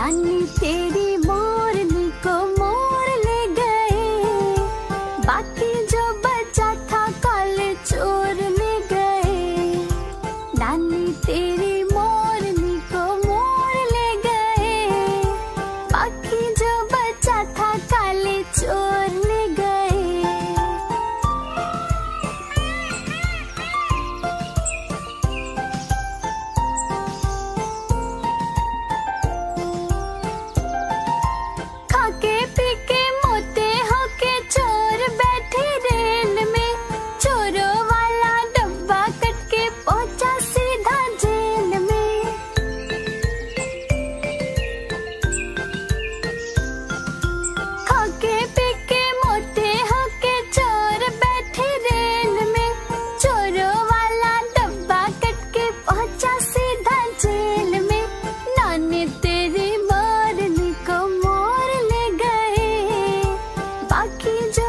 अन्नी तेरी मोरनी को मोर ले गए। बाकी जो बचा था कल चोर ले गए। नानी तेरी की